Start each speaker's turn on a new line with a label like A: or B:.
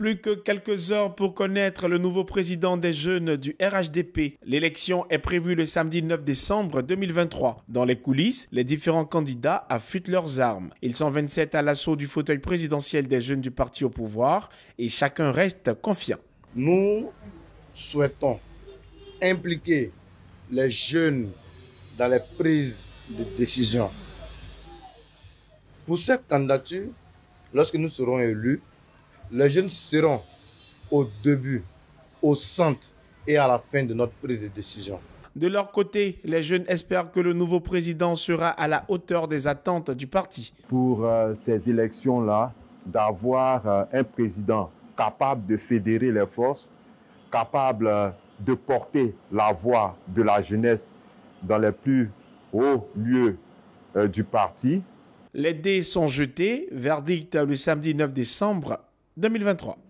A: Plus que quelques heures pour connaître le nouveau président des jeunes du RHDP. L'élection est prévue le samedi 9 décembre 2023. Dans les coulisses, les différents candidats affûtent leurs armes. Ils sont 27 à l'assaut du fauteuil présidentiel des jeunes du parti au pouvoir et chacun reste confiant.
B: Nous souhaitons impliquer les jeunes dans les prises de décision. Pour cette candidature, lorsque nous serons élus, les jeunes seront au début, au centre et à la fin de notre prise de décision.
A: De leur côté, les jeunes espèrent que le nouveau président sera à la hauteur des attentes du parti.
C: Pour euh, ces élections-là, d'avoir euh, un président capable de fédérer les forces, capable euh, de porter la voix de la jeunesse dans les plus hauts lieux du parti.
A: Les dés sont jetés, verdict le samedi 9 décembre 2023.